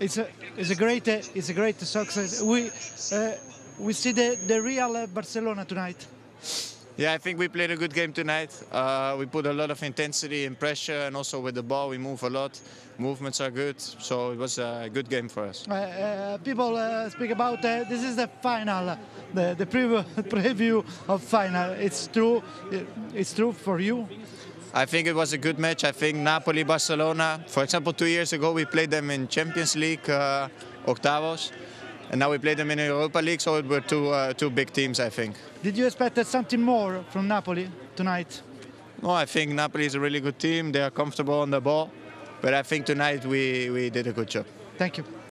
It's a it's a great uh, it's a great success. We uh, we see the the real Barcelona tonight. Yeah, I think we played a good game tonight. Uh, we put a lot of intensity and pressure, and also with the ball, we move a lot. Movements are good, so it was a good game for us. Uh, uh, people uh, speak about uh, this is the final, the the preview preview of final. It's true. It's true for you. I think it was a good match. I think Napoli, Barcelona. For example, two years ago we played them in Champions League uh, octavos, and now we played them in Europa League. So it were two uh, two big teams. I think. Did you expect something more from Napoli tonight? No, I think Napoli is a really good team. They are comfortable on the ball, but I think tonight we we did a good job. Thank you.